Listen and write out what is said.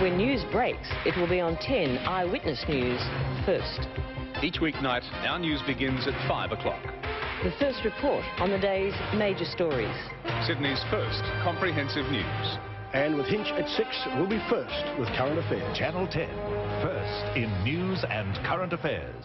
When news breaks, it will be on 10 Eyewitness News first. Each weeknight, our news begins at 5 o'clock. The first report on the day's major stories. Sydney's first comprehensive news. And with Hinch at 6, we'll be first with current affairs. Channel 10, first in news and current affairs.